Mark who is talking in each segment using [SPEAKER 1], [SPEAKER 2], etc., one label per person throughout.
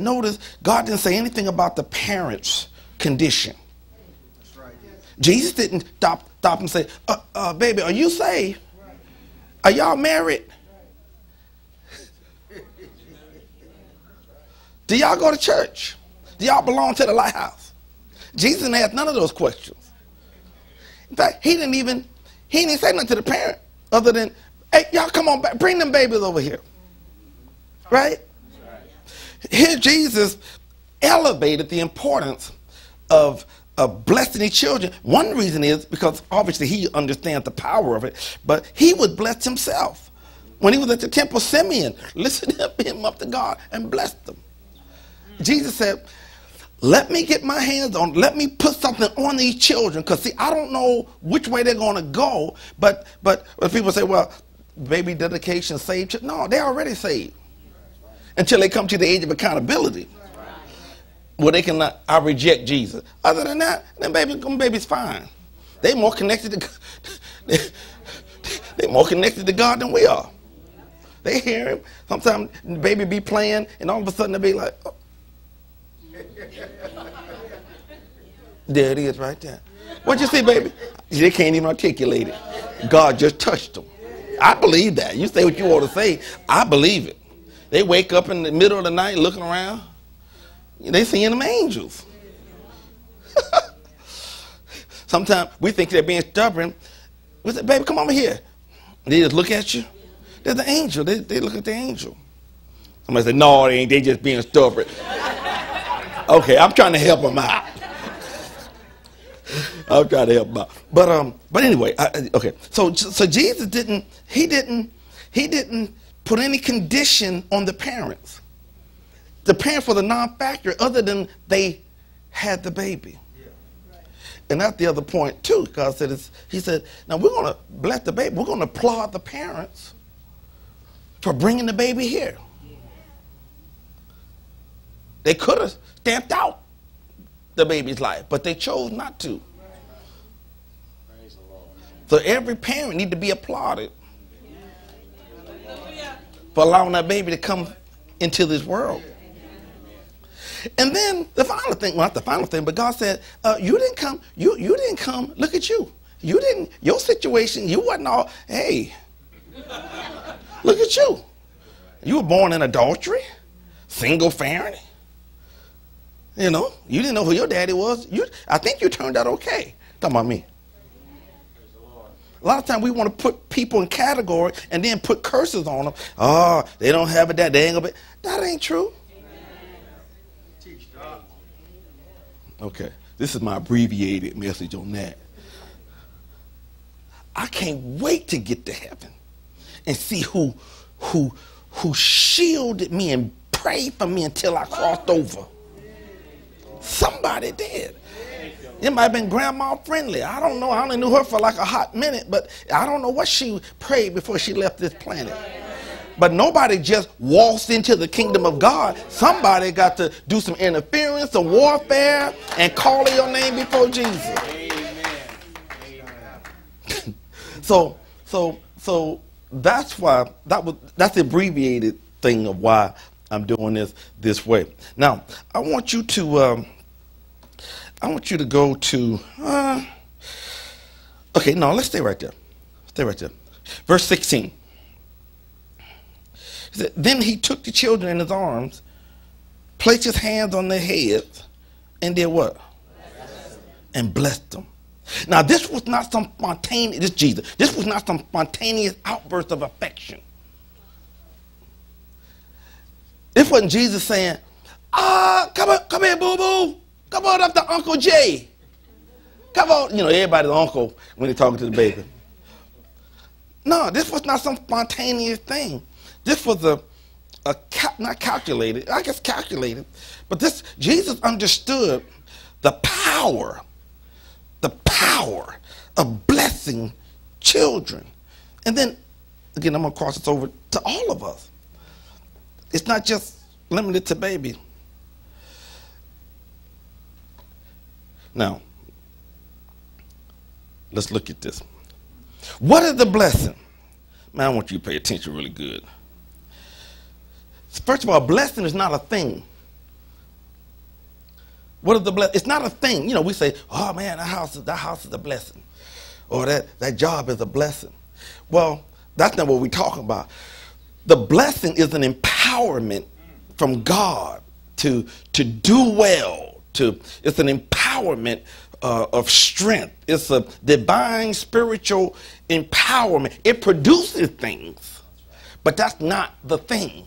[SPEAKER 1] notice God didn't say anything about the parents' condition. Jesus didn't stop, stop and say, uh, uh, baby, are you saved? Are y'all married? Do y'all go to church? Do y'all belong to the lighthouse? Jesus didn't ask none of those questions. In fact, he didn't even he didn't say nothing to the parent other than, hey, y'all come on back, bring them babies over here. Right? Here Jesus elevated the importance of of blessing his children. One reason is because obviously he understands the power of it, but he was blessed himself. When he was at the temple, Simeon lifted him up to God and blessed them. Mm. Jesus said, let me get my hands on, let me put something on these children. Because see, I don't know which way they're going to go. But but when people say, well, baby dedication saved. No, they're already saved. Until they come to the age of accountability. where they cannot, I reject Jesus. Other than that, then baby, them baby's fine. They more connected to they more connected to God than we are. They hear him. Sometimes the baby be playing, and all of a sudden they be like, oh. There it is right there. What you see, baby? They can't even articulate it. God just touched them. I believe that. You say what you want to say. I believe it. They wake up in the middle of the night looking around. They seeing them angels. Sometimes we think they're being stubborn. We say, baby, come over here. They just look at you. They're the angel. They, they look at the angel. Somebody say, no, they ain't. They just being stubborn. okay, I'm trying to help them out. I'm trying to help them out. But um, but anyway, I, okay. So so Jesus didn't. He didn't. He didn't put any condition on the parents the parents for the non-factor other than they had the baby. And that's the other point too, because he said, now we're going to bless the baby. We're going to applaud the parents for bringing the baby here. They could have stamped out the baby's life, but they chose not to. So every parent need to be applauded for allowing that baby to come into this world. And then the final thing, well, not the final thing, but God said, uh, you didn't come, you, you didn't come, look at you. You didn't, your situation, you wasn't all, hey, look at you. You were born in adultery, single family. You know, you didn't know who your daddy was. You, I think you turned out okay. Talking about me. A lot of times we want to put people in category and then put curses on them. Oh, they don't have it. That They ain't gonna be. That ain't true. Okay, this is my abbreviated message on that. I can't wait to get to heaven and see who who who shielded me and prayed for me until I crossed over. Somebody did. It might have been grandma friendly. I don't know. I only knew her for like a hot minute, but I don't know what she prayed before she left this planet. But nobody just waltzed into the kingdom of God. Somebody got to do some interference, some warfare, and call your name before Jesus. so, so, so that's why that was that's the abbreviated thing of why I'm doing this this way. Now, I want you to um, I want you to go to uh, okay. No, let's stay right there. Stay right there. Verse 16. Then he took the children in his arms, placed his hands on their heads, and did what? And blessed them. Now, this was not some spontaneous, this Jesus, this was not some spontaneous outburst of affection. This wasn't Jesus saying, ah, come on, come here, boo-boo. Come on up to Uncle Jay. Come on. You know, everybody's uncle when they're talking to the baby. No, this was not some spontaneous thing. This was a, a not calculated, I guess calculated, but this, Jesus understood the power, the power of blessing children. And then, again, I'm going to cross this over to all of us. It's not just limited to baby. Now, let's look at this. What is the blessing? Man, I want you to pay attention really good. First of all, blessing is not a thing. What is the blessing? It's not a thing. You know, we say, oh man, that house is, that house is a blessing. Or that, that job is a blessing. Well, that's not what we're talking about. The blessing is an empowerment from God to, to do well. To, it's an empowerment uh, of strength. It's a divine spiritual empowerment. It produces things, but that's not the thing.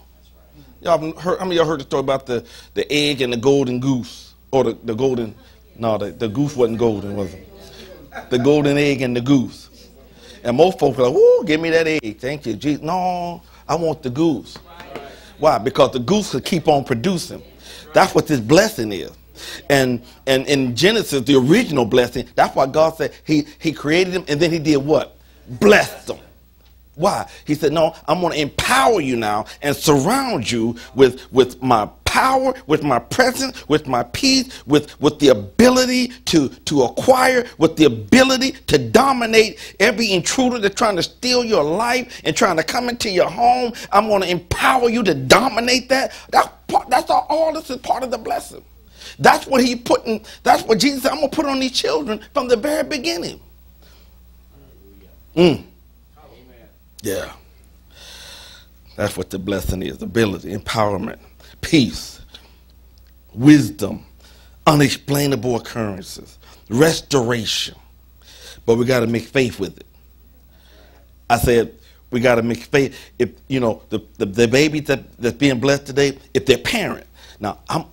[SPEAKER 1] Y'all heard, how many y'all heard the story about the, the egg and the golden goose? Or the, the golden, no, the, the goose wasn't golden, was it? The golden egg and the goose. And most folks are like, "Whoa, give me that egg. Thank you, Jesus. No, I want the goose. Why? Because the goose could keep on producing. That's what this blessing is. And and in Genesis, the original blessing, that's why God said He He created them and then He did what? Blessed them. Why? He said, No, I'm going to empower you now and surround you with, with my power, with my presence, with my peace, with, with the ability to, to acquire, with the ability to dominate every intruder that's trying to steal your life and trying to come into your home. I'm going to empower you to dominate that. That's, part, that's all, all this is part of the blessing. That's what he put in, that's what Jesus said, I'm to put on these children from the very beginning. Mm. Yeah. That's what the blessing is ability, empowerment, peace, wisdom, unexplainable occurrences, restoration. But we got to make faith with it. I said, we got to make faith. If, you know, the, the, the baby that, that's being blessed today, if their parent, now, I'm,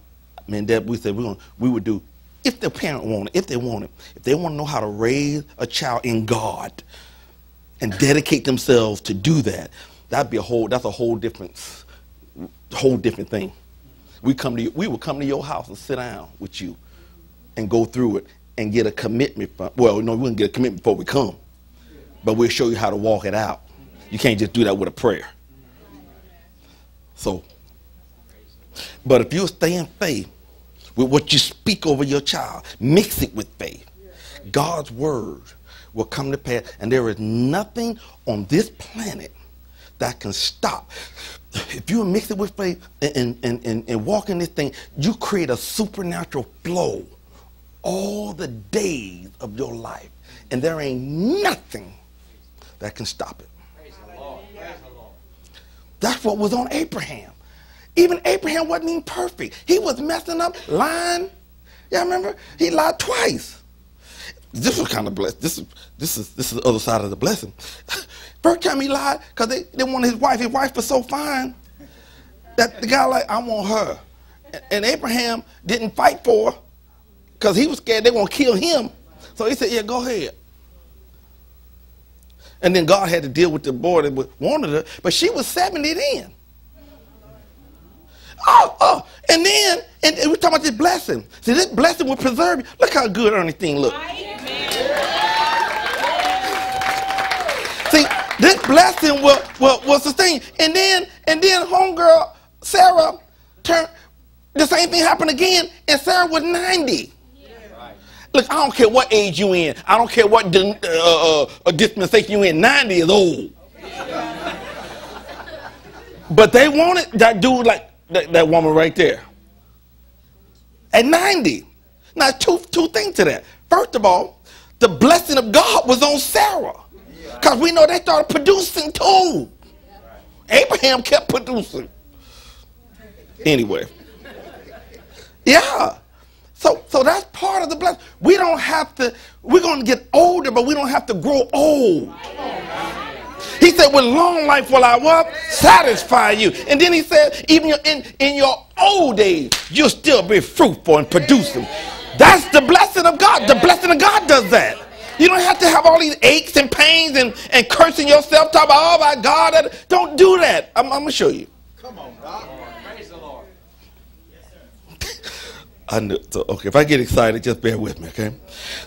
[SPEAKER 1] I mean, Dad, we said we're gonna, we would do, if the parent want it, if they want it, if they want to know how to raise a child in God, and dedicate themselves to do that, that'd be a whole, that's a whole different, whole different thing. We come to we will come to your house and sit down with you and go through it and get a commitment from, well, no, we wouldn't get a commitment before we come, but we'll show you how to walk it out. You can't just do that with a prayer. So, but if you stay in faith with what you speak over your child, mix it with faith. God's word will come to pass. And there is nothing on this planet that can stop. If you mix it with faith and, and, and, and walk in this thing, you create a supernatural flow all the days of your life. And there ain't nothing that can stop it. That's what was on Abraham. Even Abraham wasn't even perfect. He was messing up, lying. Y'all remember? He lied twice this was kind of blessed. This is this is this is the other side of the blessing. First time he lied because they, they wanted his wife. His wife was so fine that the guy like I want her, and Abraham didn't fight for her because he was scared they were gonna kill him. So he said, "Yeah, go ahead." And then God had to deal with the boy that wanted her, but she was seventy then. Oh, oh, and then, and, and we're talking about this blessing. See, this blessing will preserve you. Look how good Ernestine looks. See, this blessing will, will, will sustain. And then, and then homegirl, Sarah, turned, the same thing happened again, and Sarah was 90. Look, I don't care what age you in. I don't care what uh, uh, uh, dispensation you in. 90 is old. but they wanted that dude like that, that woman right there. At 90. Now, two, two things to that. First of all, the blessing of God was on Sarah. Because we know they started producing too. Abraham kept producing. Anyway. Yeah. So, so that's part of the blessing. We don't have to, we're going to get older, but we don't have to grow old. He said, with long life will I what? Satisfy you. And then he said, even in, in your old age, you'll still be fruitful and producing. That's the blessing of God. The blessing of God does that. You don't have to have all these aches and pains and, and cursing yourself, talk about, oh my God. Don't do that. I'm, I'm going to show you. Come on, God. Praise the Lord. I knew, so, okay, if I get excited, just bear with me, okay?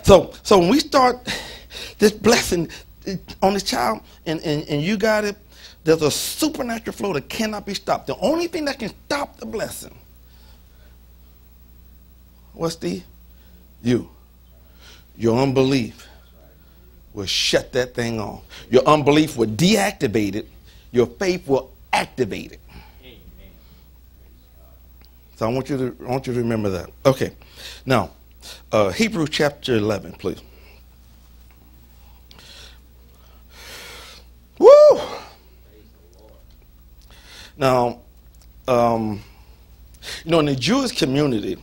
[SPEAKER 1] So, so when we start this blessing on this child and, and, and you got it, there's a supernatural flow that cannot be stopped. The only thing that can stop the blessing, what's the? You. Your unbelief will shut that thing off. Your unbelief will deactivate it. Your faith will activate it. So I want you to I want you to remember that. Okay. Now, uh, Hebrews chapter 11, please. Woo! Now, um, you know, in the Jewish community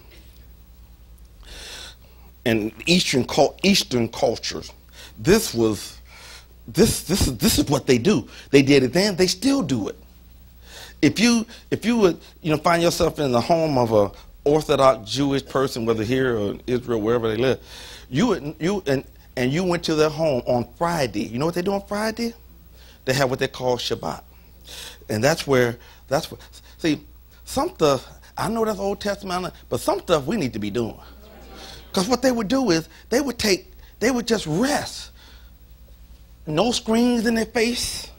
[SPEAKER 1] and Eastern Eastern cultures, this was this this is this is what they do. They did it then. They still do it. If you if you would you know find yourself in the home of a Orthodox Jewish person, whether here or Israel, wherever they live, you would you and and you went to their home on Friday. You know what they do on Friday? They have what they call Shabbat, and that's where that's what. See, some stuff I know that's Old Testament, but some stuff we need to be doing. Because what they would do is they would take, they would just rest. No screens in their face,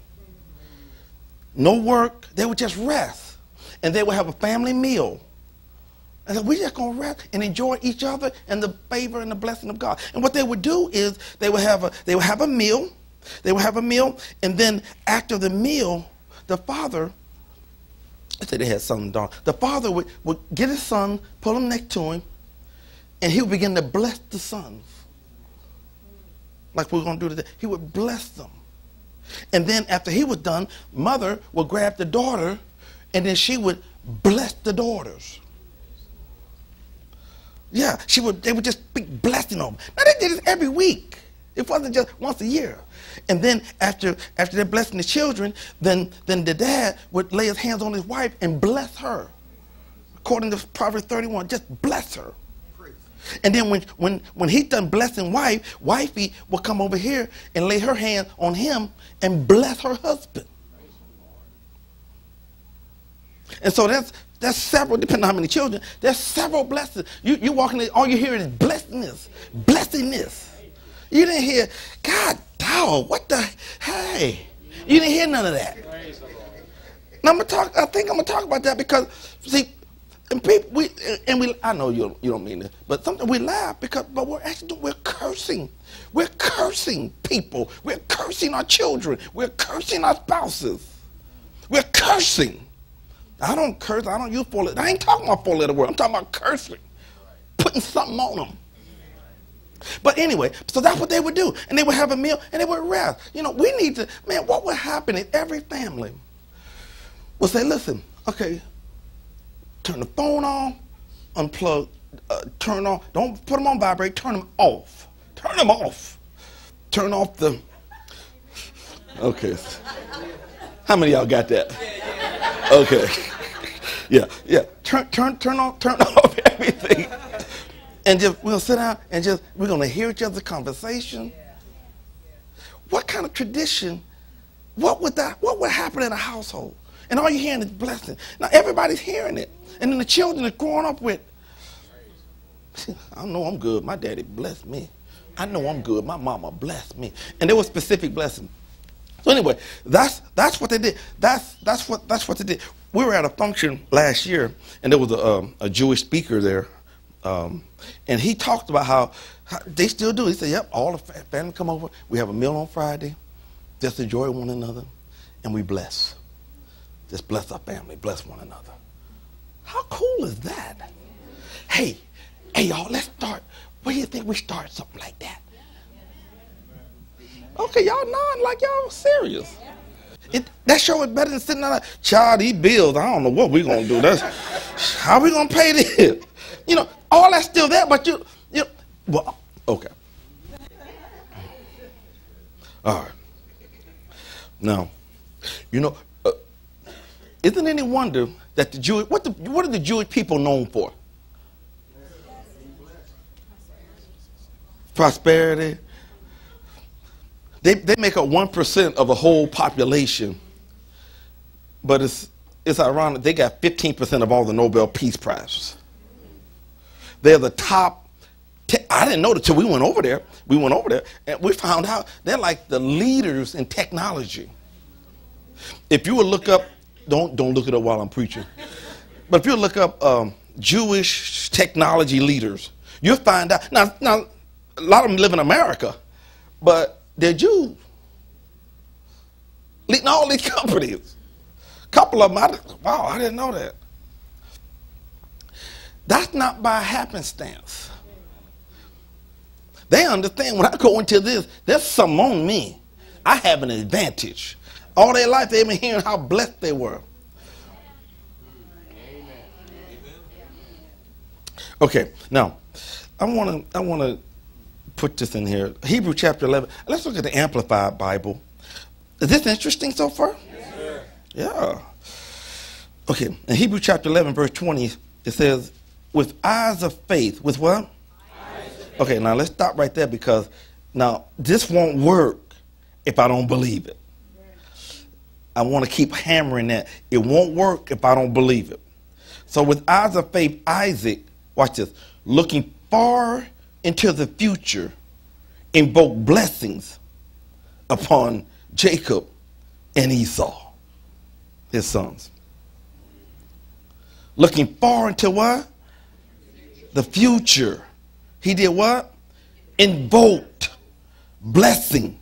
[SPEAKER 1] no work. They would just rest. And they would have a family meal. And we just gonna rest and enjoy each other and the favor and the blessing of God. And what they would do is they would have a they would have a meal. They would have a meal, and then after the meal, the father I said they had and daughter. The father would, would get his son, pull him next to him, and he would begin to bless the sons. Like we're going to do today. He would bless them. And then after he was done, mother would grab the daughter, and then she would bless the daughters. Yeah, she would. They would just be blessing them. Now they did this every week. It wasn't just once a year. And then after after they're blessing the children, then then the dad would lay his hands on his wife and bless her. According to Proverbs 31, just bless her. And then when when when he done blessing wife, wifey will come over here and lay her hand on him and bless her husband. And so that's that's several, depending on how many children, there's several blessings. You you walking in, all you hear is blessedness, blessedness. You didn't hear, God, dog, what the, hey. You didn't hear none of that. I'm gonna talk. I think I'm gonna talk about that because, see, and people, we, and we. I know you you don't mean it, but sometimes we laugh because, but we're actually doing we're cursing. We're cursing people. We're cursing our children. We're cursing our spouses. We're cursing. I don't curse. I don't use four letter. I ain't talking about four letter word. I'm talking about cursing, putting something on them. But anyway, so that's what they would do. And they would have a meal and they would rest. You know, we need to, man, what would happen if every family would say, listen, okay, turn the phone on, unplug, uh, turn on, don't put them on vibrate, turn them off. Turn them off. Turn off the, okay. How many y'all got that? Okay. Yeah, yeah. Turn, turn, turn on, turn off everything and just we'll sit down and just we're going to hear each other's conversation. What kind of tradition? What would that? What would happen in a household? And all you're hearing is blessing. Now everybody's hearing it, and then the children are growing up with. I know I'm good. My daddy blessed me. I know I'm good. My mama blessed me, and there was specific blessing. So anyway, that's that's what they did. That's that's what that's what they did. We were at a function last year, and there was a, um, a Jewish speaker there. Um, and he talked about how, how, they still do. He said, yep, all the family come over. We have a meal on Friday. Just enjoy one another. And we bless. Just bless our family. Bless one another. How cool is that? Hey, hey, y'all, let's start. Where do you think we start something like that? Okay, y'all nod like y'all serious. It, that show is better than sitting on a child, these bills. I don't know what we're to do. That's, how we to pay this? You know, all that's still there, but you, you, well, okay. All right. Now, you know, uh, isn't any wonder that the Jewish, what, the, what are the Jewish people known for? Prosperity. They, they make up 1% of the whole population, but it's, it's ironic, they got 15% of all the Nobel Peace Prizes. They're the top. I didn't know it until we went over there. We went over there and we found out they're like the leaders in technology. If you would look up, don't don't look it up while I'm preaching, but if you look up um, Jewish technology leaders, you'll find out. Now, now, a lot of them live in America, but they're Jews. Leading all these companies. A couple of them, I, wow, I didn't know that. That's not by happenstance. They understand when I go into this, there's something on me. I have an advantage. All their life they've been hearing how blessed they were. Okay, now I want to I want to put this in here. Hebrew chapter 11. Let's look at the Amplified Bible. Is this interesting so far? Yes, yeah. Okay, in Hebrew chapter 11, verse 20, it says, with eyes of faith. With what? Okay, now let's stop right there because now this won't work if I don't believe it. I want to keep hammering that. It won't work if I don't believe it. So, with eyes of faith, Isaac, watch this, looking far into the future, invoked blessings upon Jacob and Esau, his sons. Looking far into what? The future. He did what? Invoked blessing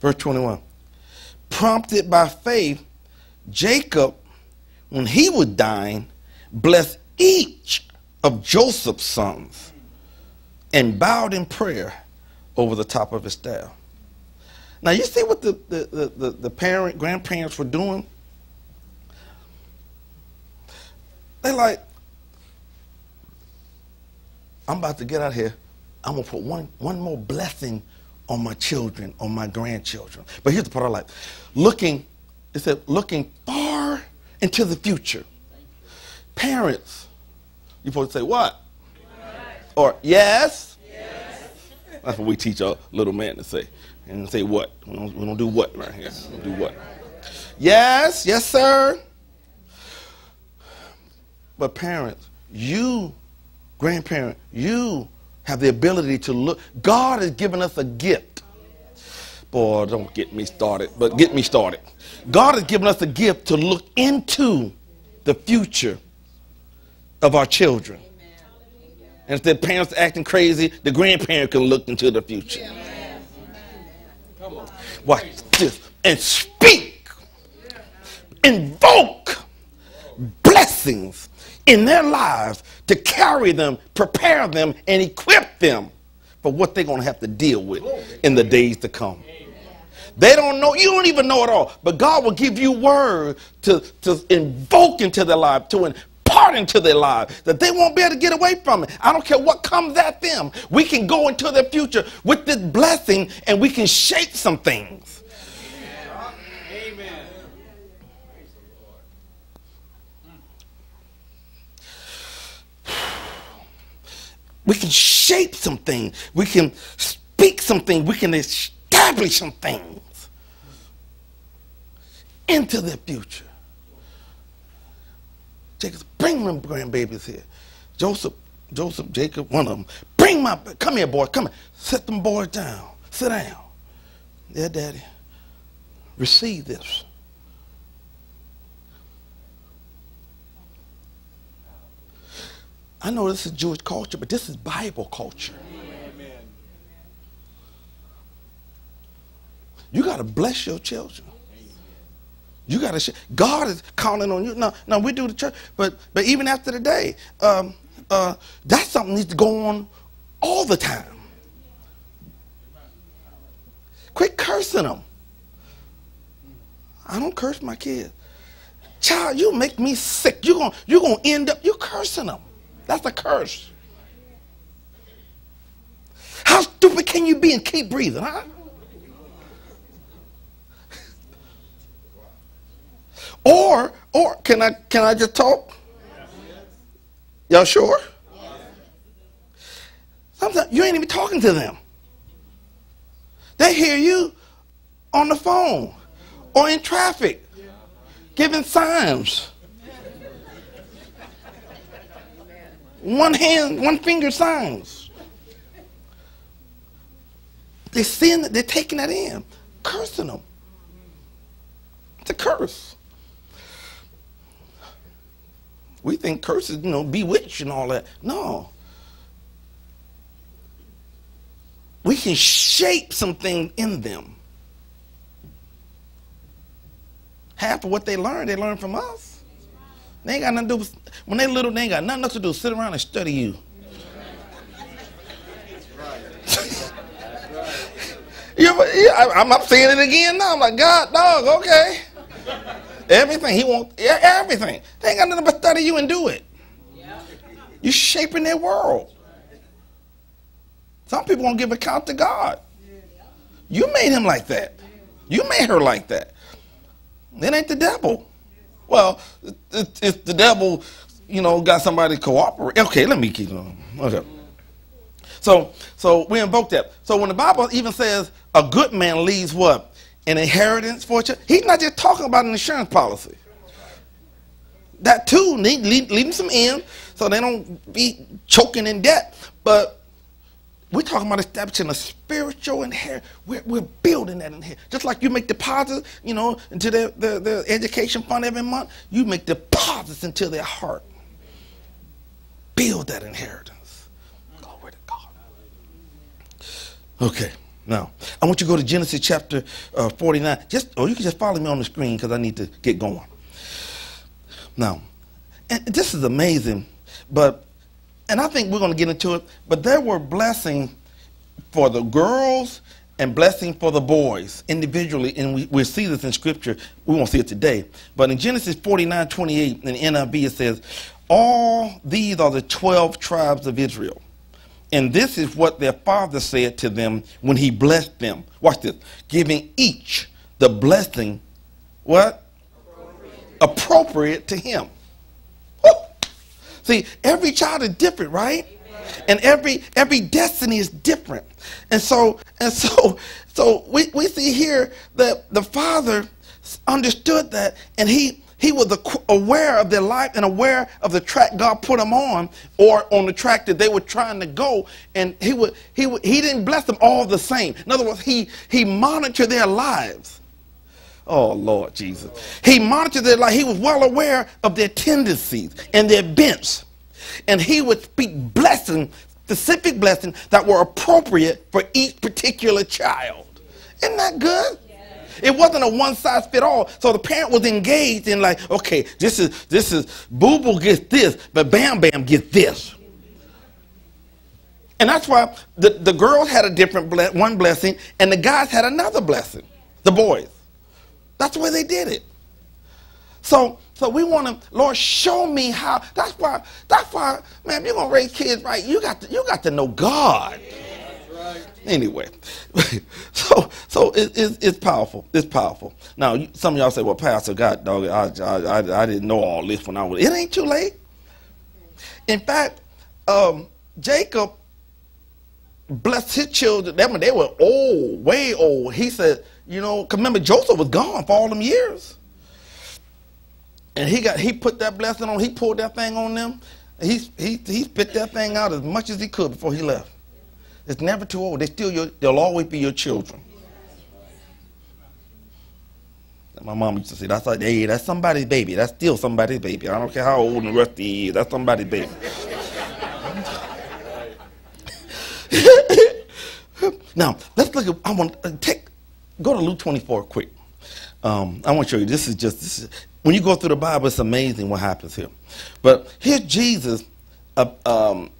[SPEAKER 1] Verse 21. Prompted by faith, Jacob, when he was dying, blessed each of Joseph's sons and bowed in prayer over the top of his staff. Now, you see what the, the, the, the parent, grandparents were doing? They like, I'm about to get out of here. I'm going to put one, one more blessing on my children, on my grandchildren. But here's the part I like. Looking, it said, looking far into the future. Parents, you're supposed to say what? Yes. Or yes? yes? That's what we teach our little man to say. And say what? We don't, we don't do what right here. We do what? Yes, yes, sir. But parents, you, grandparent, you have the ability to look. God has given us a gift. Boy, don't get me started, but get me started. God has given us a gift to look into the future of our children. And if the parents are acting crazy, the grandparent can look into the future. Watch this. And speak, invoke blessings in their lives to carry them, prepare them, and equip them for what they're going to have to deal with in the days to come. They don't know, you don't even know it all, but God will give you word to, to invoke into their life, to into their lives that they won't be able to get away from it. I don't care what comes at them. We can go into their future with this blessing and we can shape some things. Amen. We can shape something. We can speak something. We can establish some things into the future. Jacob, bring them grandbabies here. Joseph, Joseph, Jacob, one of them. Bring my, come here, boy, come here. Sit them boys down. Sit down. Yeah, daddy. Receive this. I know this is Jewish culture, but this is Bible culture. Amen. You got to bless your children. You got to. God is calling on you. Now, now we do the church, but but even after the day, um, uh, that's something needs to go on all the time. Quit cursing them. I don't curse my kids. Child, you make me sick. You're gonna you're gonna end up you cursing them. That's a curse. How stupid can you be and keep breathing, huh? Or, or can I can I just talk? Y'all sure? Sometimes you ain't even talking to them. They hear you on the phone or in traffic, giving signs. One hand, one finger signs. They're seeing they're taking that in, cursing them. It's a curse. We think curses, you know, bewitch and all that. No. We can shape something in them. half of what they learn, they learn from us. They ain't got nothing to do with, when they little, they ain't got nothing else to do. Sit around and study you. you yeah, I'm, I'm saying it again now. I'm like, God, dog, okay. Everything. He wants everything. They ain't got nothing but study you and do it. You're shaping their world. Some people won't give account to God. You made him like that. You made her like that. It ain't the devil. Well, if the devil, you know, got somebody to cooperate. Okay, let me keep going. Okay. So, so we invoke that. So when the Bible even says a good man leaves what? An inheritance for you. He's not just talking about an insurance policy. That too, leave, leave, leave them some in so they don't be choking in debt. But we're talking about establishing a spiritual inheritance. We're, we're building that in here. Just like you make deposits, you know, into their, their, their education fund every month, you make deposits into their heart. Build that inheritance. Glory to God. Okay, now, I want you to go to Genesis chapter uh, 49. Just, or you can just follow me on the screen because I need to get going. Now, and this is amazing, but and I think we're going to get into it, but there were blessings for the girls and blessing for the boys individually, and we, we see this in Scripture. We won't see it today. But in Genesis 49 28, in NIV, it says, All these are the 12 tribes of Israel. And this is what their father said to them when he blessed them. Watch this. Giving each the blessing, what? Appropriate, Appropriate to him. See, every child is different, right? And every every destiny is different. And so and so so we, we see here that the father understood that and he he was aware of their life and aware of the track God put them on or on the track that they were trying to go and he would he would, he didn't bless them all the same in other words he he monitored their lives Oh, Lord Jesus. He monitored their life. He was well aware of their tendencies and their bents. And he would speak blessing, specific blessings that were appropriate for each particular child. Isn't that good? It wasn't a one size fit all. So the parent was engaged in like, okay, this is this is Boo Boo gets this, but Bam Bam gets this. And that's why the, the girls had a different ble- one blessing and the guys had another blessing, the boys. That's the way they did it. So, so we want to, Lord, show me how. That's why, that's why, man, you're gonna raise kids right, you got to, you got to know God. Right. Anyway, so so it, it, it's powerful. It's powerful. Now, some of y'all say, "Well, Pastor, God, dog, I, I, I, I didn't know all this when I was." It ain't too late. In fact, um, Jacob blessed his children. They were old, way old. He said, you know, remember Joseph was gone for all them years. And he got he put that blessing on, he poured that thing on them. He he he spit that thing out as much as he could before he left. It's never too old. They still your they'll always be your children. My mom used to say, that's like, hey, that's somebody's baby. That's still somebody's baby. I don't care how old and rusty is. That's somebody's baby. now, let's look at, I want to take Go to Luke 24 quick. Um, I want to show you. This is just this is, when you go through the Bible, it's amazing what happens here. But here's Jesus uh, um,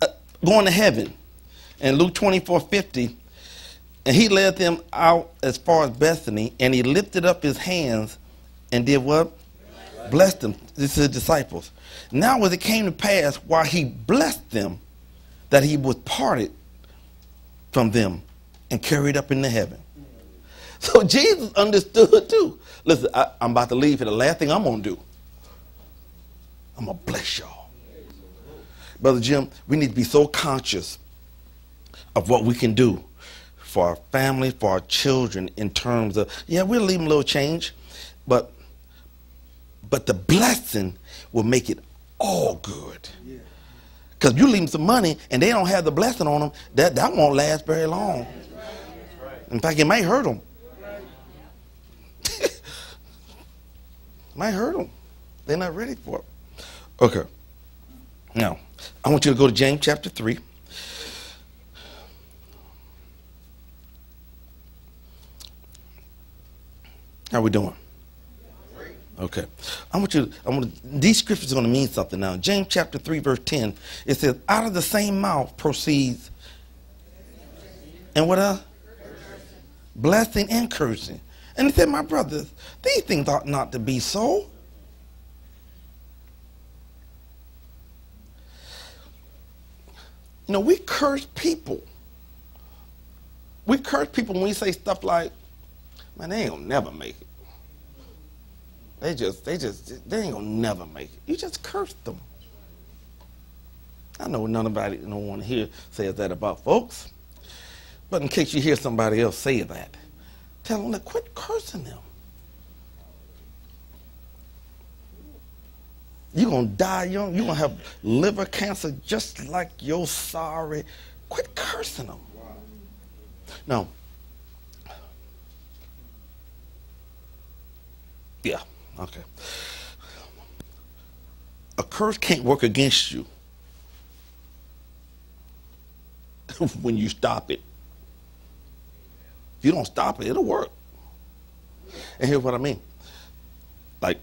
[SPEAKER 1] uh, going to heaven in Luke 24 50. And he led them out as far as Bethany, and he lifted up his hands and did what? Blessed them. This is his disciples. Now, as it came to pass, while he blessed them, that he was parted from them and carried up into heaven. So Jesus understood too. Listen, I, am about to leave here. The last thing I'm going to do, I'm going to bless y'all. Brother Jim, we need to be so conscious of what we can do for our family, for our children, in terms of, yeah, we'll leave them a little change, but but the blessing will make it all good. Because you leave them some money and they don't have the blessing on them, that, that won't last very long. In fact, it might hurt them. Might hurt them. They're not ready for it. Okay. Now, I want you to go to James chapter 3. How we doing? Okay. I want you, I want these scriptures are going to mean something now. James chapter 3, verse 10, it says, out of the same mouth proceeds, and what else? Blessing and cursing. And he said, my brothers, these things ought not to be so. You know, we curse people. We curse people when we say stuff like, man, they ain't gonna never make it. They just, they just, they ain't gonna never make it. You just curse them. I know nobody don't want to hear says that about folks. But in case you hear somebody else say that, tell them to quit cursing them. You're going to die young. You're going to have liver cancer just like you're sorry. Quit cursing them. Now, yeah, okay. A curse can't work against you when you stop it. If you don't stop it, it'll work. And here's what I mean. Like,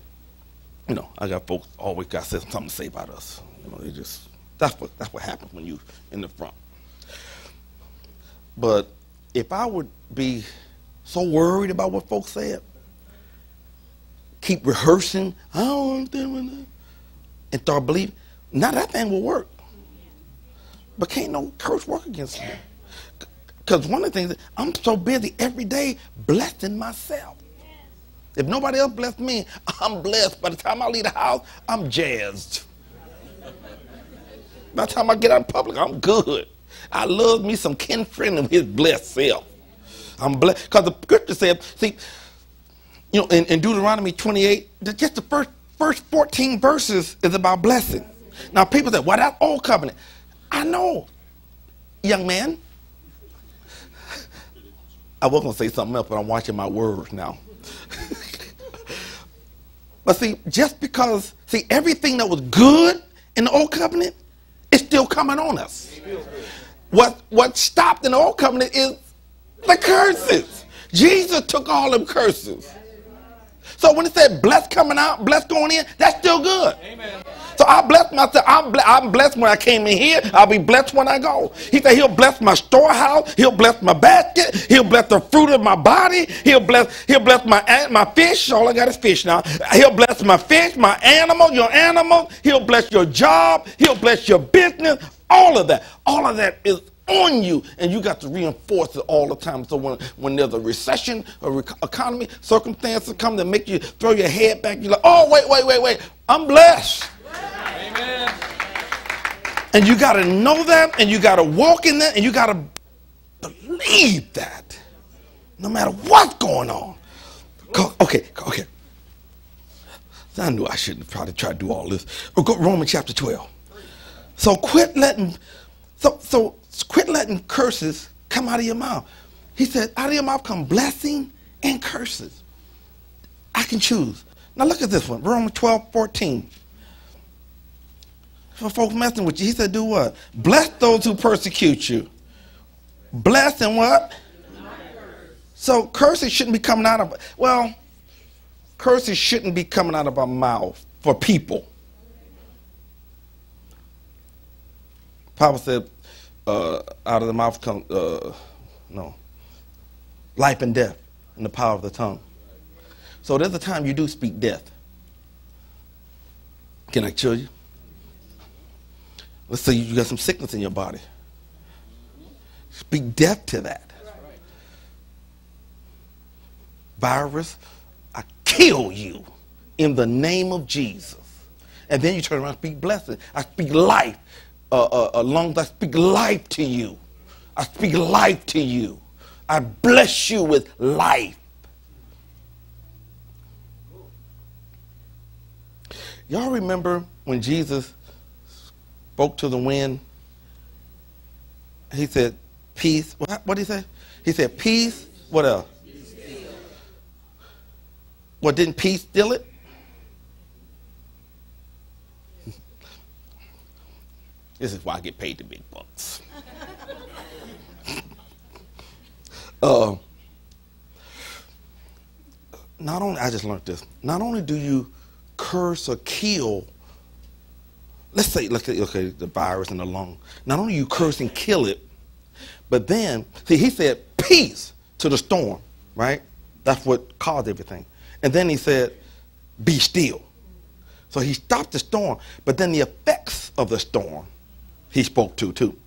[SPEAKER 1] you know, I got folks always got something to say about us. You know, they just that's what that's what happens when you in the front. But if I would be so worried about what folks said, keep rehearsing, I don't them and start believing, now that thing will work. But can't no curse work against me. Because one of the things, I'm so busy every day blessing myself. If nobody else blessed me, I'm blessed. By the time I leave the house, I'm jazzed. By the time I get out in public, I'm good. I love me some Ken Friendly and his blessed self. I'm blessed. Because the scripture says, see, you know, in, in Deuteronomy 28, just the first, first 14 verses is about blessing. Now, people say, well, that's old covenant. I know, young man. I was going to say something else, but I'm watching my words now. but see, just because, see, everything that was good in the old covenant is still coming on us. What, what stopped in the old covenant is the curses. Jesus took all them curses. So when it said blessed coming out, blessed going in, that's still good. Amen. So I bless myself. I'm, ble- I'm blessed when I came in here. I'll be blessed when I go. He said he'll bless my storehouse. He'll bless my basket. He'll bless the fruit of my body. He'll bless, he'll bless my, my fish. All I got is fish now. He'll bless my fish, my animal, your animal. He'll bless your job. He'll bless your business. All of that. All of that is on you and you got to reinforce it all the time. So when, when there's a recession a rec- economy circumstances come that make you throw your head back you're like oh wait wait wait wait. I'm blessed. Amen. and you got to know that and you got to walk in that and you got to believe that no matter what's going on. Okay okay. I knew i shouldn't probably try to do all this. Go romans chapter 12 so quit letting so so quit letting curses come out of your mouth. He said, out of your mouth come blessing and curses. I can choose. Now look at this one, Romans 12, 14. For folks messing with you, he said, do what? Bless those who persecute you. Bless and what? So curses shouldn't be coming out of, well, curses shouldn't be coming out of our mouth for people. Bible said, uh, out of the mouth come uh, no life and death in the power of the tongue. So there's a time you do speak death. Can I kill you? Let's say you got some sickness in your body. Speak death to that. Virus, I kill you in the name of Jesus. And then you turn around and speak blessing. I speak life uh, lungs. I speak life to you. I speak life to you. I bless you with life. Y'all remember when Jesus spoke to the wind? He said, Peace. What, what did he say? He said, Peace. What else? What, didn't peace steal it? This is why I get paid the big bucks. uh, not only I just learned this. Not only do you curse or kill, let's say, let's say, okay, the virus in the lung. Not only you curse and kill it, but then see, he said peace to the storm, right? That's what caused everything. And then he said, be still. So he stopped the storm, but then the effects of the storm he spoke to too.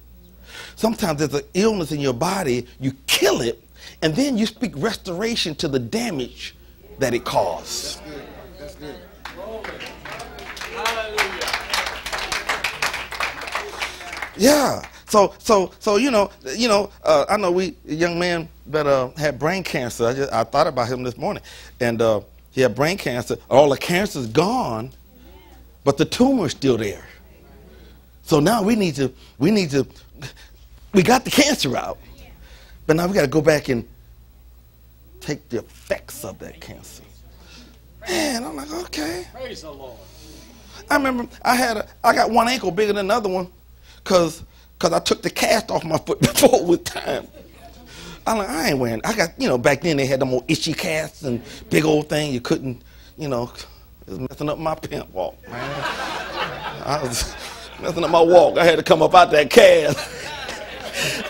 [SPEAKER 1] Sometimes there's an illness in your body, you kill it, and then you speak restoration to the damage that it caused. That's good. Yeah. So so so you know you know uh, I know we young man that uh, had brain cancer. I just I thought about him this morning, and uh, he had brain cancer. All the cancer's gone, but the tumor's still there. So now we need to we need to we got the cancer out, but now we got to go back and take the effects of that cancer. Man, I'm like, okay. Praise the Lord. I remember I had a, I got one ankle bigger than another one, cause cause I took the cast off my foot before with time. I'm like, I ain't wearing. I got you know back then they had them old itchy casts and big old thing you couldn't, you know, it was messing up my pimp walk, man. I was messing up my walk. I had to come up out that cast.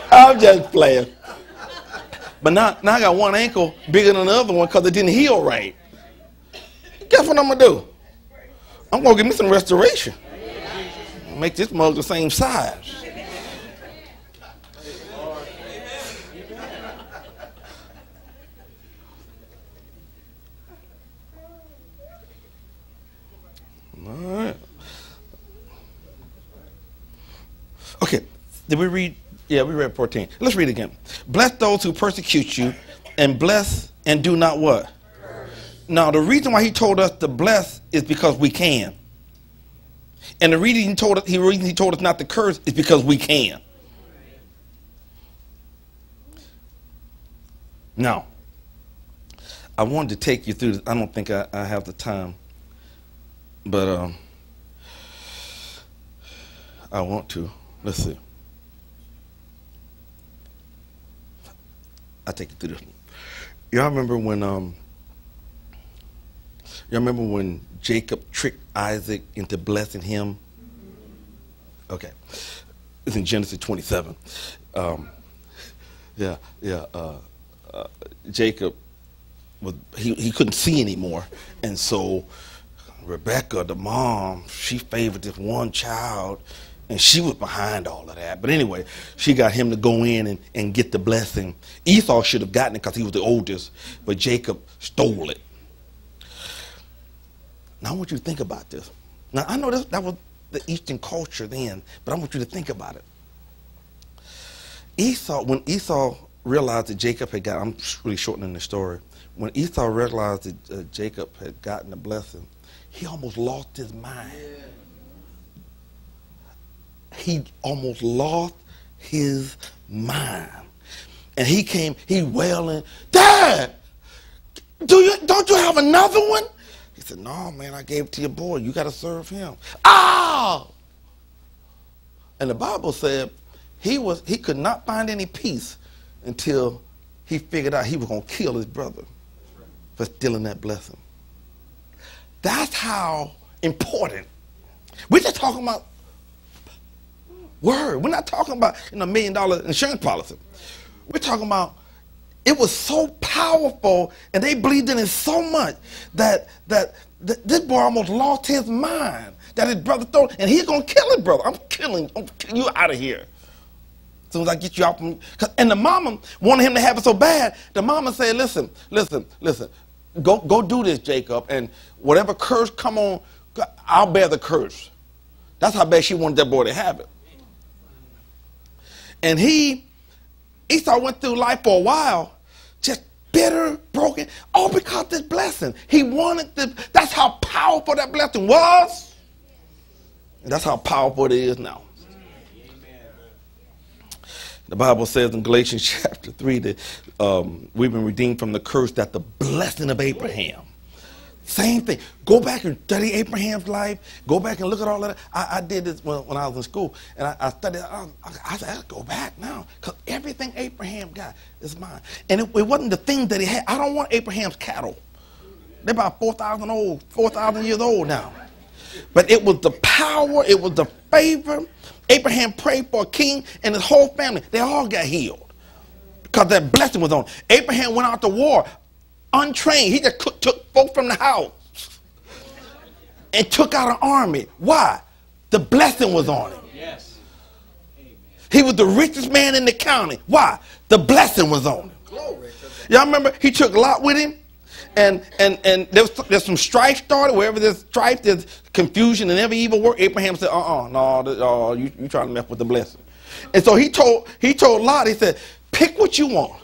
[SPEAKER 1] I'm just playing. But now, now I got one ankle bigger than the other one because it didn't heal right. Guess what I'm gonna do? I'm gonna give me some restoration. Make this mug the same size. All right. Okay. Did we read yeah, we read 14. Let's read again. Bless those who persecute you, and bless and do not what? Now, the reason why he told us to bless is because we can. And the reason he told us, reason he told us not to curse is because we can. Now, I wanted to take you through this. I don't think I, I have the time, but um, I want to. Let's see. I take you through this. Y'all remember when um y'all remember when Jacob tricked Isaac into blessing him? Okay. It's in Genesis 27. Um, yeah, yeah. Uh, uh, Jacob was he, he couldn't see anymore, and so Rebecca, the mom, she favored this one child, and she was behind all of that. But anyway, she got him to go in and, and get the blessing. Esau should have gotten it because he was the oldest, but Jacob stole it. Now I want you to think about this. Now I know this, that was the Eastern culture then, but I want you to think about it. Esau, when Esau realized that Jacob had got, I'm really shortening the story. When Esau realized that uh, Jacob had gotten the blessing, he almost lost his mind. Yeah he almost lost his mind. And he came, he wailing, Dad, do you, don't you have another one? He said, No, man, I gave it to your boy. You got to serve him. Ah! And the Bible said he was he could not find any peace until he figured out he was going to kill his brother for stealing that blessing. That's how important. We're just talking about Word. We're not talking about a million dollar insurance policy. We're talking about it was so powerful and they believed in it so much that that, that this boy almost lost his mind. That his brother thought, and he's gonna kill his brother. I'm killing, I'm killing you out of here. As soon as I get you out from and the mama wanted him to have it so bad, the mama said, listen, listen, listen, go go do this, Jacob, and whatever curse come on, I'll bear the curse. That's how bad she wanted that boy to have it. And he, Esau went through life for a while, just bitter, broken, all because this blessing. He wanted this. That's how powerful that blessing was. And that's how powerful it is now. The Bible says in Galatians chapter 3 that um, we've been redeemed from the curse that the blessing of Abraham same thing. Go back and study Abraham's life. Go back and look at all that. I, I did this when, when, I was in school, and I, I studied. I, I, said, I go back now because everything Abraham got is mine. And it, it, wasn't the thing that he had. I don't want Abraham's cattle. They're about 4,000 old, 4,000 years old now. But it was the power, it was the favor. Abraham prayed for a king and his whole family. They all got healed because that blessing was on. Abraham went out to war untrained. He just took folk from the house and took out an army. Why? The blessing was on him. Yes. He was the richest man in the county. Why? The blessing was on him. Y'all remember he took Lot with him? And and and there's there's some strife started. Wherever there's strife, there's confusion and every evil work. Abraham said, uh-uh, no, uh, you, you trying to mess with the blessing. And so he told he told Lot, he said, pick what you want.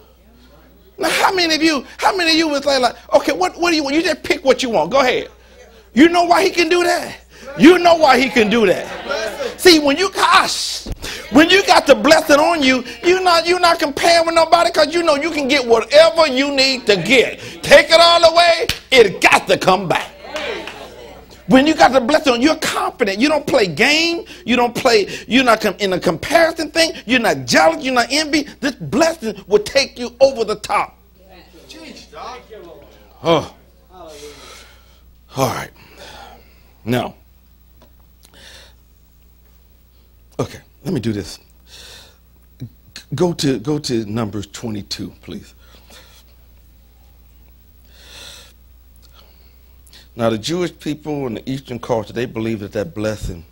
[SPEAKER 1] Now, how many of you, how many of you would say like, okay, what, what do you want? You just pick what you want. Go ahead. You know why he can do that? You know why he can do that. See, when you gosh, ah, when you got the blessing on you, you're not you're not comparing with nobody because you know you can get whatever you need to get. Take it all away, it got to come back. When you got the blessing, you're confident. You don't play game. You don't play. You're not in a comparison thing. You're not jealous. You're not envy. This blessing will take you over the top. Oh. All right. Now. Okay. Let me do this. Go to go to Numbers 22, please. Now, the Jewish people in the Eastern culture, they believed that that blessing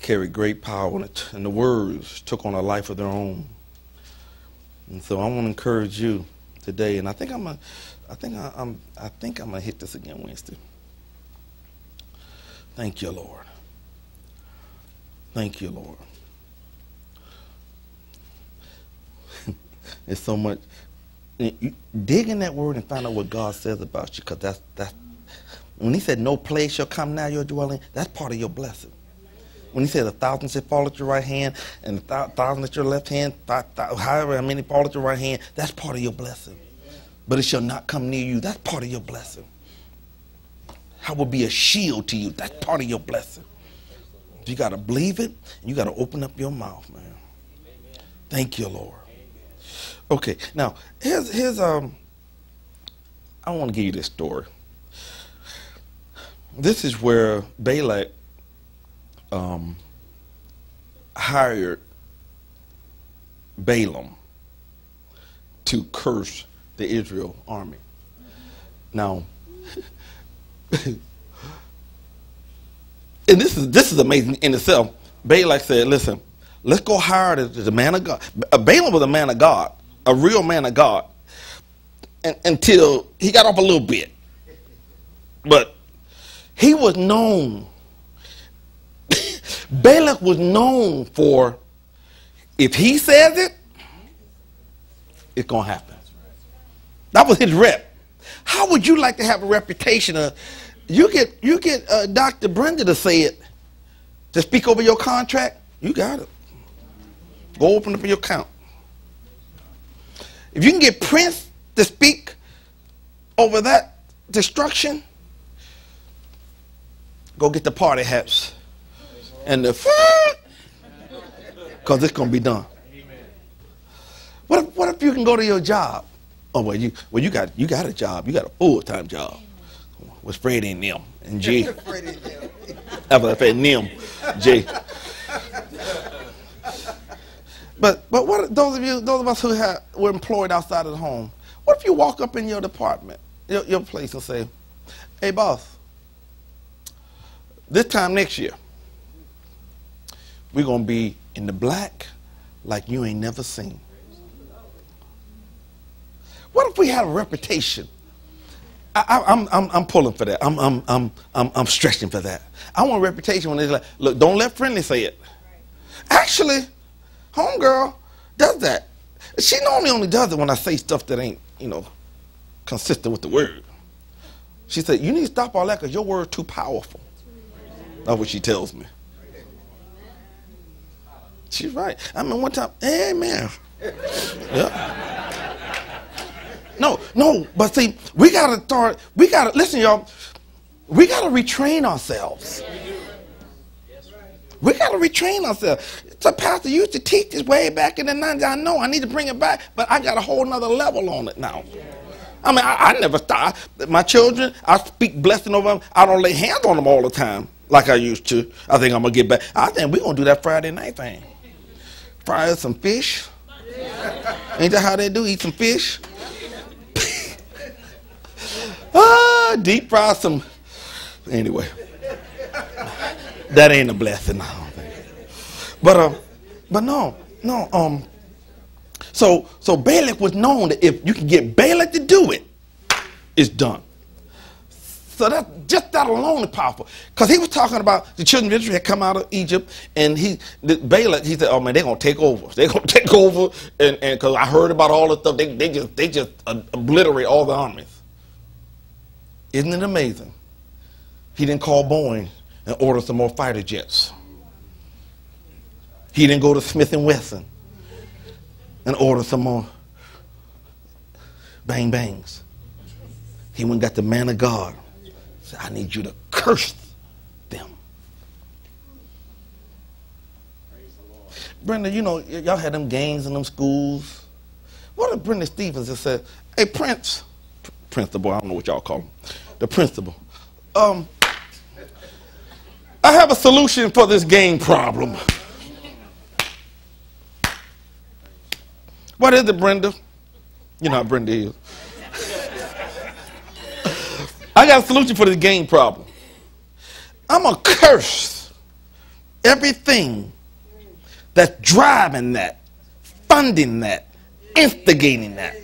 [SPEAKER 1] carried great power and, it, and the words took on a life of their own. And so I want to encourage you today, and I think I'm a, I think I, I'm, I think I'm gonna hit this again Wednesday. Thank you, Lord. Thank you, Lord. It's so much. dig in that word and find out what God says about you, because that's that's when he said, No plague shall come now your dwelling, that's part of your blessing. When he said, A thousand shall fall at your right hand, and a th- thousand at your left hand, th- th- however many fall at your right hand, that's part of your blessing. But it shall not come near you, that's part of your blessing. I will be a shield to you, that's part of your blessing. You got to believe it, you got to open up your mouth, man. Thank you, Lord. Okay, now here's here's um. I want to give you this story this is where Balak um, hired Balaam to curse the Israel army. Now, and this is this is amazing in itself. Balak said, "Listen, let's go hire the, the man of God." Uh, Balaam was a man of God, a real man of God, and, until he got off a little bit. But he was known. Balak was known for if he says it, it's going to happen. That was his rep. How would you like to have a reputation of you get you get uh, Dr. Brenda to say it to speak over your contract? You got it. Go open up your account. If you can get Prince to speak over that destruction, Go get the party hats and the because it's gonna be done. What if, what if you can go to your job? Oh well, you well you got you got a job. You got a full time job with Freddie and them and G. After I them, G. But but what those of you those of us who have were employed outside of the home? What if you walk up in your department, your, your place, and say, "Hey, boss." This time next year, we're going to be in the black like you ain't never seen. What if we had a reputation? I, am I'm, I'm, I'm pulling for that. I'm, I'm, I'm, I'm, I'm stretching for that. I want a reputation when they're like, look, don't let friendly say it. Actually, homegirl does that. She normally only does it when I say stuff that ain't, you know, consistent with the word. She said, you need to stop all that because your word's too powerful. That's what she tells me. She's right. I mean, one time, amen. Yeah. No, no, but see, we gotta start, we gotta, listen, y'all, we gotta retrain ourselves. We gotta retrain ourselves. So pastor used to teach this way back in the 90s. I know I need to bring it back, but I got a whole nother level on it now. I mean, I, I never stop. My children, I speak blessing over them. I don't lay hands on them all the time like I used to. I think I'm gonna get back. I think we're gonna do that Friday night thing. Fry us some fish. Ain't that how they do? Eat some fish. ah, deep fry some. Anyway, that ain't a blessing. I don't think. But um, but no, no um. So so Balak was known that if you can get Balak to do it, it's done. So that just that alone is powerful. Because he was talking about the children of Israel had come out of Egypt, and he the Balak, he said, "Oh man, they're gonna take over. They're gonna take over." And and because I heard about all the stuff, they they just they just obliterate all the armies. Isn't it amazing? He didn't call Boeing and order some more fighter jets. He didn't go to Smith and Wesson and order some more bang bangs. He went and got the man of God I need you to curse them. Praise the Lord. Brenda, you know, y'all had them gangs in them schools. What if Brenda Stevens just said, hey, Prince, principal, I don't know what y'all call him, the principal, um, I have a solution for this gang problem. What is it, Brenda? You know how Brenda is. I got a solution for this game problem. I'm going to curse everything that's driving that, funding that, instigating that.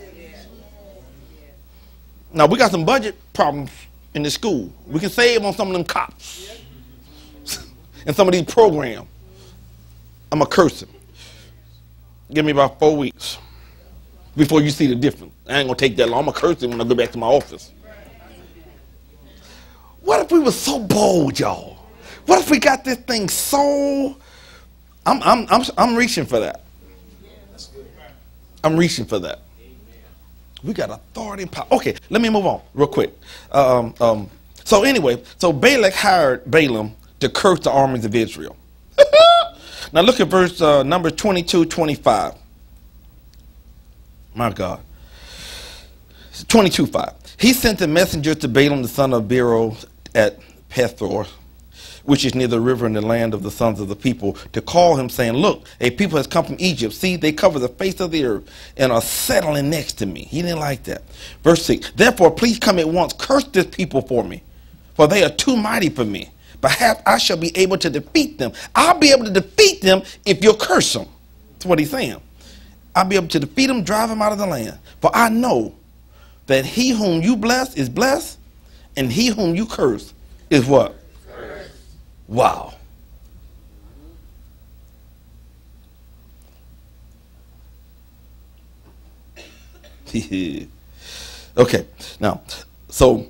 [SPEAKER 1] Now, we got some budget problems in the school. We can save on some of them cops and some of these programs. I'm going to curse them. Give me about four weeks before you see the difference. I ain't going to take that long. I'm going to curse them when I go back to my office. What if we were so bold, y'all? What if we got this thing so? I'm I'm I'm I'm reaching for that. I'm reaching for that. We got authority and power. Okay, let me move on real quick. Um, um, so anyway, so Balak hired Balaam to curse the armies of Israel. now look at verse uh, number 22, 25. My God. 22, 5. He sent a messenger to Balaam the son of Beor at Pethor, which is near the river in the land of the sons of the people, to call him, saying, Look, a people has come from Egypt. See, they cover the face of the earth and are settling next to me. He didn't like that. Verse 6 Therefore, please come at once, curse this people for me, for they are too mighty for me. Perhaps I shall be able to defeat them. I'll be able to defeat them if you'll curse them. That's what he's saying. I'll be able to defeat them, drive them out of the land. For I know that he whom you bless is blessed, and he whom you curse is what? Curse. Wow. okay, now, so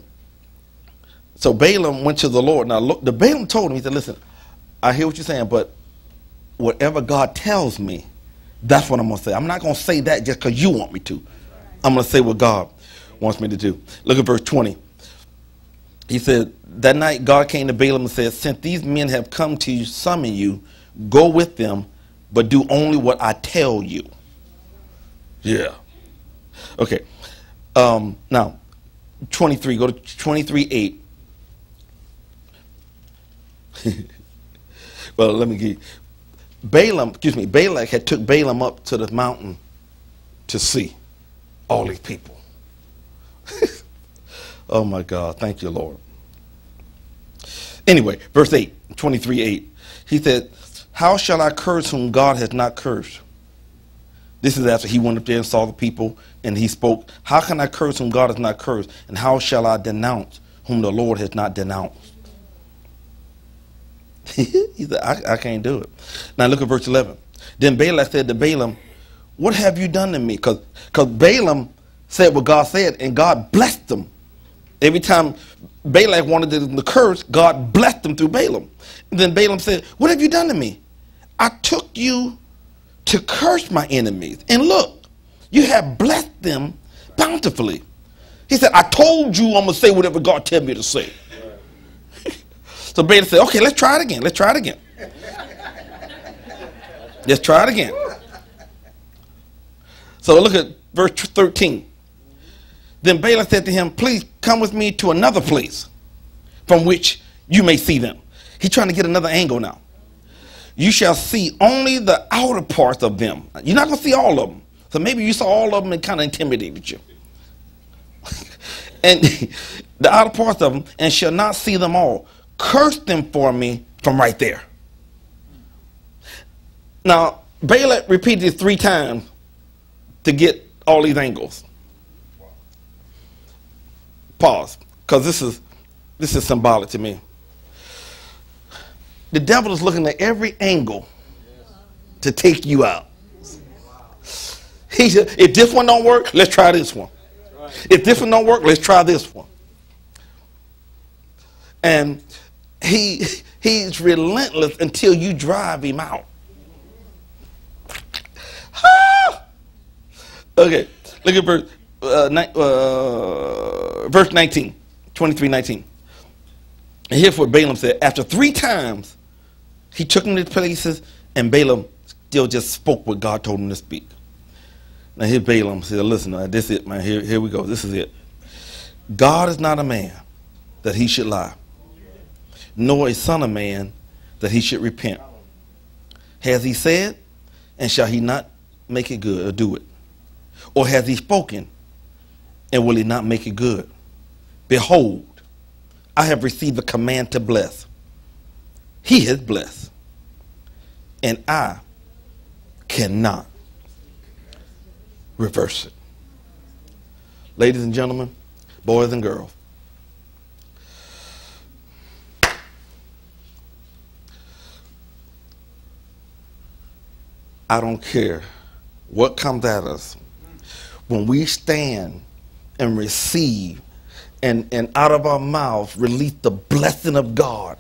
[SPEAKER 1] so Balaam went to the Lord. Now, look, the Balaam told him, he said, "Listen, I hear what you're saying, but whatever God tells me, that's what I'm gonna say. I'm not gonna say that just because you want me to. I'm gonna say what God wants me to do." Look at verse 20 he said, That night God came to Balaam and said, Since these men have come to you, summon you, go with them, but do only what I tell you. Yeah. Okay. Um, now, 23, go to 23 8. well, let me give Balaam, excuse me, Balak had took Balaam up to the mountain to see all these people. Oh my God. Thank you, Lord. Anyway, verse 8, 23 8. He said, How shall I curse whom God has not cursed? This is after he went up there and saw the people and he spoke, How can I curse whom God has not cursed? And how shall I denounce whom the Lord has not denounced? he said, I, I can't do it. Now look at verse 11. Then Balak said to Balaam, What have you done to me? Because Balaam said what God said, and God blessed them Every time Balak wanted to curse, God blessed them through Balaam. And then Balaam said, What have you done to me? I took you to curse my enemies. And look, you have blessed them bountifully. He said, I told you I'm going to say whatever God tell me to say. so Balaam said, Okay, let's try it again. Let's try it again. let's try it again. So look at verse 13. Then Balaam said to him, Please come with me to another place from which you may see them. He's trying to get another angle now. You shall see only the outer parts of them. You're not going to see all of them. So maybe you saw all of them and kind of intimidated you. and the outer parts of them, and shall not see them all. Curse them for me from right there. Now, Balak repeated it three times to get all these angles. Pause, because this is this is symbolic to me. The devil is looking at every angle to take you out. He said, if this one don't work, let's try this one. If this one don't work, let's try this one. And he he's relentless until you drive him out. okay, look at verse uh, uh, verse 19, 23, 19. And here's what Balaam said. After three times, he took him to places, and Balaam still just spoke what God told him to speak. Now here Balaam said, listen, uh, this is it, man. Here, here we go. This is it. God is not a man that he should lie, nor a son of man that he should repent. Has he said, and shall he not make it good or do it? Or has he spoken, and will he not make it good? Behold, I have received a command to bless. He has blessed, and I cannot reverse it. Ladies and gentlemen, boys and girls, I don't care what comes at us. When we stand and receive and, and out of our mouths release the blessing of God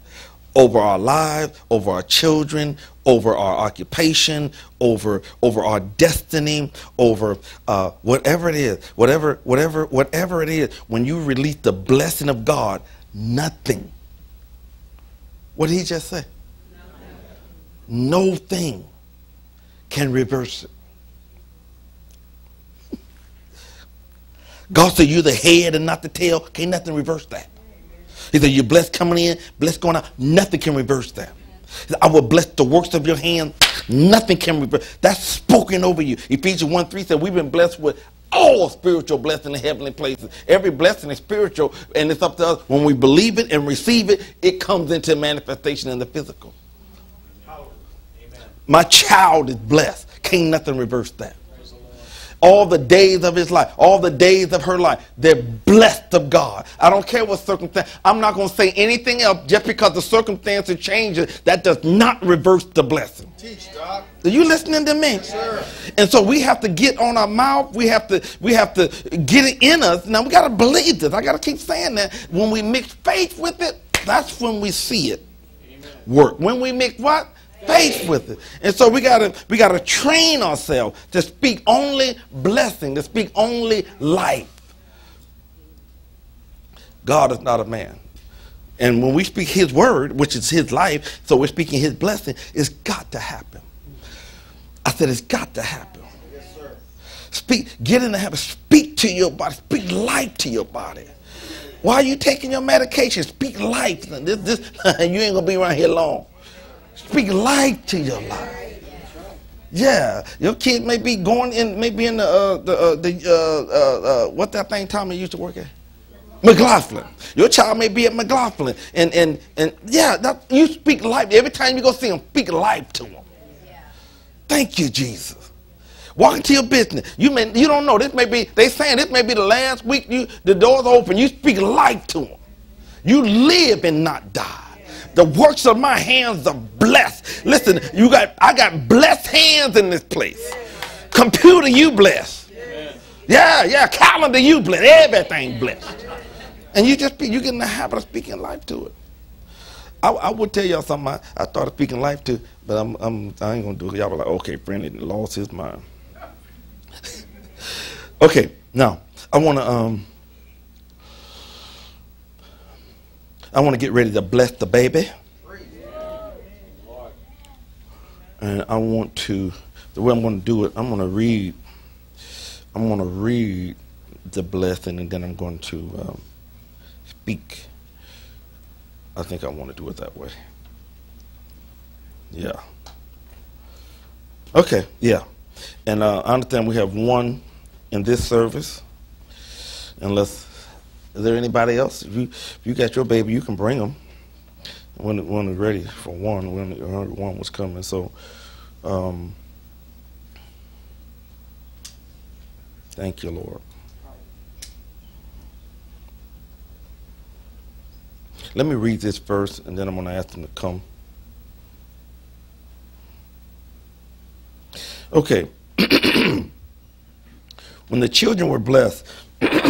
[SPEAKER 1] over our lives, over our children, over our occupation, over over our destiny, over uh, whatever it is, whatever whatever whatever it is. When you release the blessing of God, nothing. What did he just say? No thing can reverse it. God said you're the head and not the tail. Can't nothing reverse that. He said you're blessed coming in, blessed going out. Nothing can reverse that. Said, I will bless the works of your hand. Nothing can reverse. That's spoken over you. Ephesians 1 3 said we've been blessed with all spiritual blessing in heavenly places. Every blessing is spiritual, and it's up to us. When we believe it and receive it, it comes into manifestation in the physical. My child is blessed. Can't nothing reverse that all the days of his life, all the days of her life. They're blessed of God. I don't care what circumstance. I'm not going to say anything else just because the circumstances changes. That does not reverse the blessing. Teach, Doc. Are you listening to me? Sure. And so we have to get on our mouth. We have to we have to get it in us. Now we got to believe this. I got to keep saying that. When we mix faith with it, that's when we see it Amen. work. When we mix what? Faith with it. And so we gotta we gotta train ourselves to speak only blessing, to speak only life. God is not a man. And when we speak his word, which is his life, so we're speaking his blessing, it's got to happen. I said it's got to happen. Yes, sir. Speak, get in the habit, speak to your body, speak life to your body. Why are you taking your medication? Speak life. This, this, you ain't gonna be around here long. Speak life to your life. Yeah, your kid may be going in, maybe in the uh, the uh, the uh, uh, uh, what that thing Tommy used to work at. McLaughlin. Your child may be at McLaughlin, and and and yeah, that, you speak life every time you go see him. Speak life to him. Thank you, Jesus. Walk into your business. You may you don't know this may be they saying this may be the last week you the doors open. You speak life to them. You live and not die. The works of my hands are blessed. Listen, you got I got blessed hands in this place. Computer, you blessed. Yeah, yeah, calendar, you blessed. Everything blessed. And you just you get in the habit of speaking life to it. I, I would tell y'all something I, I, started speaking life to, but I'm, I'm I ain't gonna do it. Y'all were like, okay, friend, friendly lost his mind. okay, now I wanna um I want to get ready to bless the baby. And I want to, the way I'm going to do it, I'm going to read, I'm going to read the blessing, and then I'm going to um, speak. I think I want to do it that way. Yeah. Okay, yeah. And uh, I understand we have one in this service. Unless, is there anybody else? If you, if you got your baby, you can bring them when, when it's ready for one, when one was coming. So, um, thank you, Lord. Let me read this first, and then I'm going to ask them to come. Okay. when the children were blessed,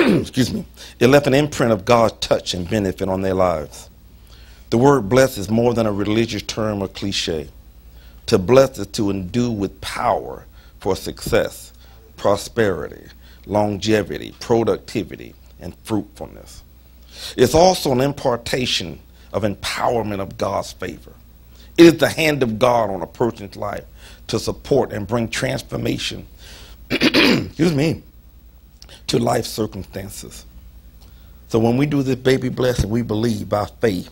[SPEAKER 1] excuse me, it left an imprint of God's touch and benefit on their lives. The word bless is more than a religious term or cliche. To bless is to endue with power for success, prosperity, longevity, productivity, and fruitfulness. It's also an impartation of empowerment of God's favor. It is the hand of God on a person's life to support and bring transformation, excuse me, to life circumstances. So when we do this baby blessing, we believe by faith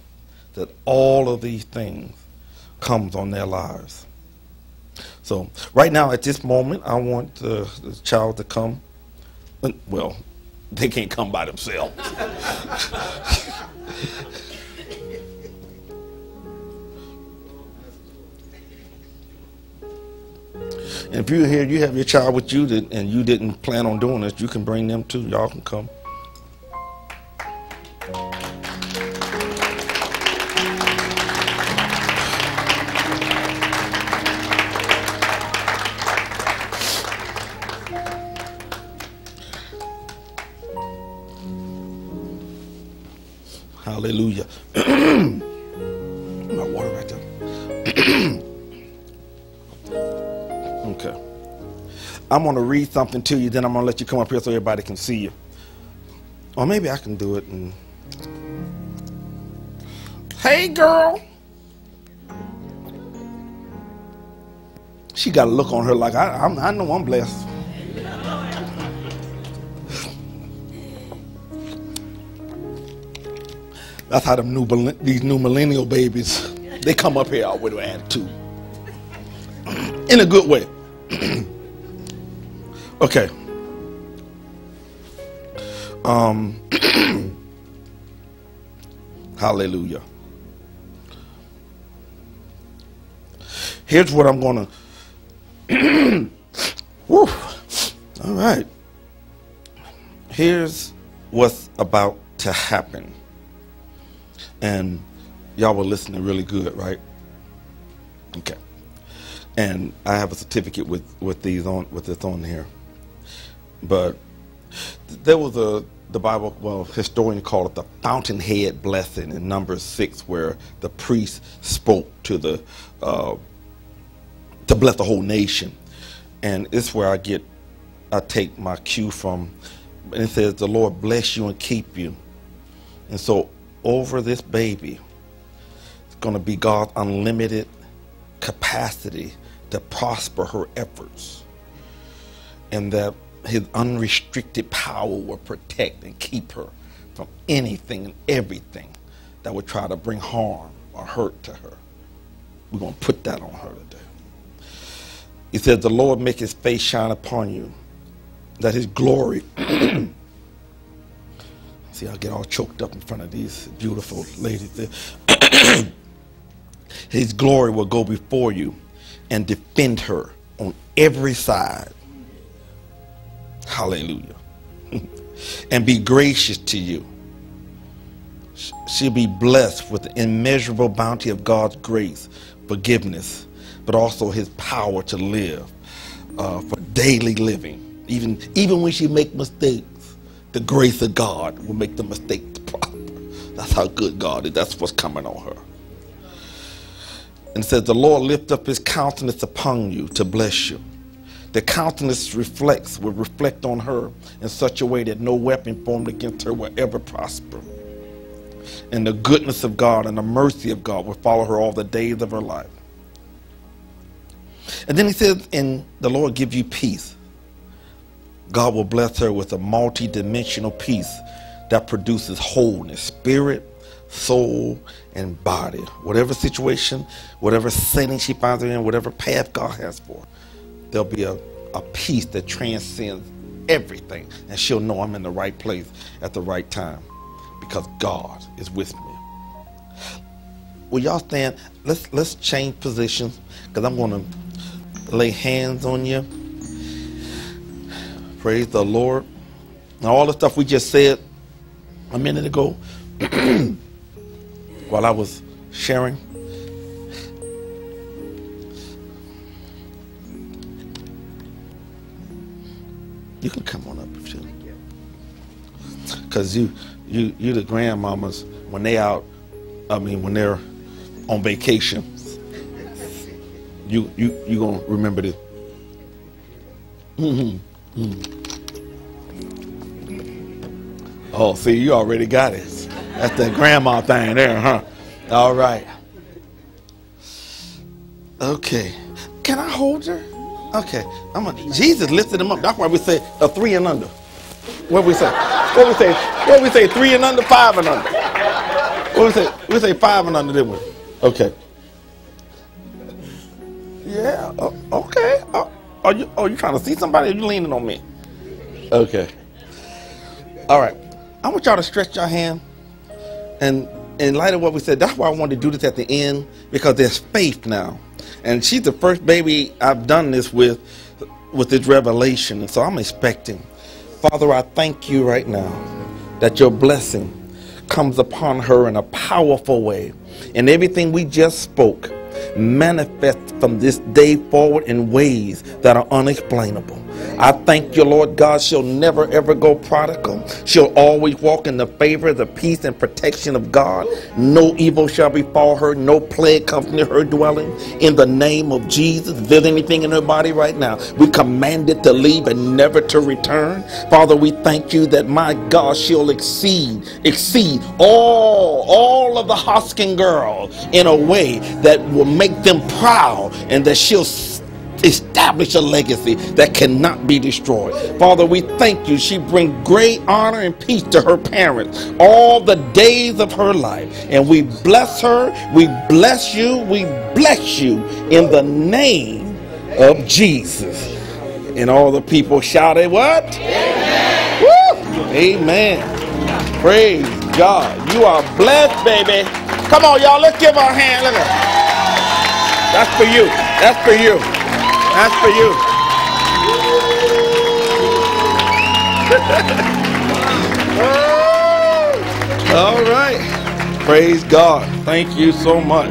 [SPEAKER 1] that all of these things comes on their lives. So right now, at this moment, I want the child to come. Well, they can't come by themselves. if you're here, you have your child with you that, and you didn't plan on doing this, you can bring them too. Y'all can come. Hallelujah. My water right there. I'm going to read something to you, then I'm going to let you come up here so everybody can see you. Or maybe I can do it. And... Hey, girl. She got a look on her like, I, I, I know I'm blessed. That's how them new these new millennial babies they come up here with an attitude in a good way. okay. Um, hallelujah. Here's what I'm going to. Woo. All right. Here's what's about to happen and y'all were listening really good, right? Okay. And I have a certificate with with these on with this on here. But there was a the Bible, well, historians call it the fountainhead blessing in Numbers six, where the priest spoke to the uh, to bless the whole nation, and it's where I get I take my cue from. And it says, "The Lord bless you and keep you," and so over this baby it's going to be God's unlimited capacity to prosper her efforts. And that his unrestricted power will protect and keep her from anything and everything that would try to bring harm or hurt to her. We're going to put that on her today. He says, The Lord make his face shine upon you, that his glory See, I get all choked up in front of these beautiful ladies. His glory will go before you and defend her on every side. Hallelujah. and be gracious to you. She'll be blessed with the immeasurable bounty of God's grace, forgiveness, but also his power to live uh, for daily living. Even, even when she make mistakes, the grace of God will make the mistakes proper. That's how good God is. That's what's coming on her. And says, The Lord lift up his countenance upon you to bless you. The countenance reflects, will reflect on her in such a way that no weapon formed against her will ever prosper. And the goodness of God and the mercy of God will follow her all the days of her life. And then he says, And the Lord give you peace God will bless her with a multi-dimensional peace that produces wholeness, spirit, soul, and body. Whatever situation, whatever setting she finds her in, whatever path God has for her, there'll be a, a peace that transcends everything. And she'll know I'm in the right place at the right time because God is with me. Will y'all stand? Let's let's change positions because I'm to lay hands on you. Praise the Lord. Now all the stuff we just said a minute ago while I was sharing. You can come on up if you Cause you you you the grandmamas when they out I mean when they're on vacation. You you you gonna remember this. Mm-hmm. Mm-hmm. Oh, see, you already got it. That's the grandma thing there, huh? All right. Okay. Can I hold her? Okay. I'm a, Jesus lifted him up. That's why we say a three and under. What we say? What we say? What we say? Three and under, five and under. What we say? We say five and under, didn't we? Okay. Yeah. Uh, okay. Uh, are you? Are you trying to see somebody? You leaning on me? Okay. All right. I want y'all to stretch your hand. And in light of what we said, that's why I wanted to do this at the end because there's faith now. And she's the first baby I've done this with, with this revelation. And so I'm expecting. Father, I thank you right now that your blessing comes upon her in a powerful way. And everything we just spoke manifests from this day forward in ways that are unexplainable. I thank you, Lord God, she'll never ever go prodigal. She'll always walk in the favor, the peace, and protection of God. No evil shall befall her, no plague comes near her dwelling. In the name of Jesus, if there's anything in her body right now, we command it to leave and never to return. Father, we thank you that my God, she'll exceed, exceed all, all of the Hoskin girls in a way that will make them proud and that she'll establish a legacy that cannot be destroyed. Father, we thank you. She bring great honor and peace to her parents all the days of her life. And we bless her. We bless you. We bless you in the name of Jesus. And all the people shouted, What? Amen. Woo! Amen. Praise God. You are blessed, baby. Come on, y'all. Let's give our hand. Look at That's for you. That's for you. That's for you. All right. Praise God. Thank you so much.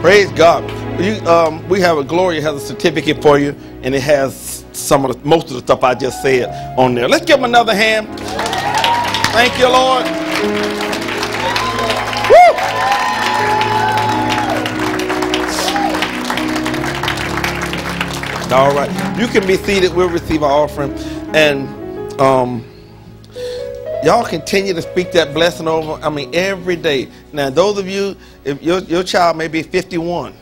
[SPEAKER 1] Praise God. You, um, we have a Gloria has a certificate for you, and it has some of the most of the stuff I just said on there. Let's give them another hand. Thank you, Lord. All right. You can be seated. We'll receive our offering. And um, y'all continue to speak that blessing over. I mean, every day. Now, those of you, if your, your child may be 51